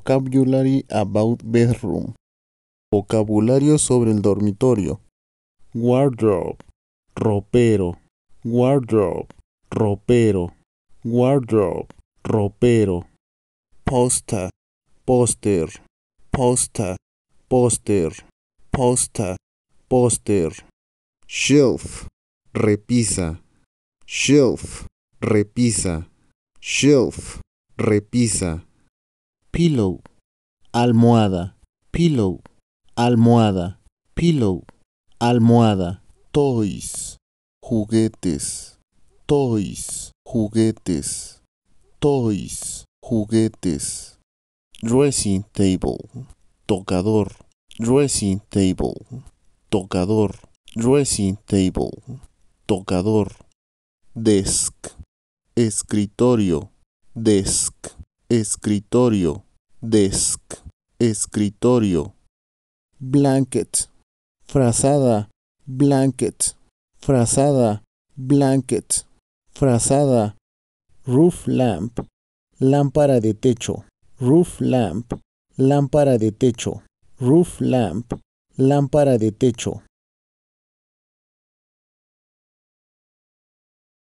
Vocabulary about bedroom. Vocabulario sobre el dormitorio. Wardrobe. Ropero. Wardrobe. Ropero. Wardrobe. Ropero. Poster. Póster. Poster. Póster. Poster. Póster. Shelf. Repisa. Shelf. Repisa. Shelf. Repisa. Pillow. Almohada. Pillow. Almohada. Pillow. Almohada. Toys. Juguetes. Toys. Juguetes. Toys. Juguetes. Dressing table. Tocador. Dressing table. Tocador. Dressing table. Tocador. Desk. Escritorio. Desk. Escritorio. Desk. Escritorio. Blanket. Frazada. Blanket. Frazada. Blanket. Frazada. Roof lamp. Lámpara de techo. Roof lamp. Lámpara de techo. Roof lamp. Lámpara de techo.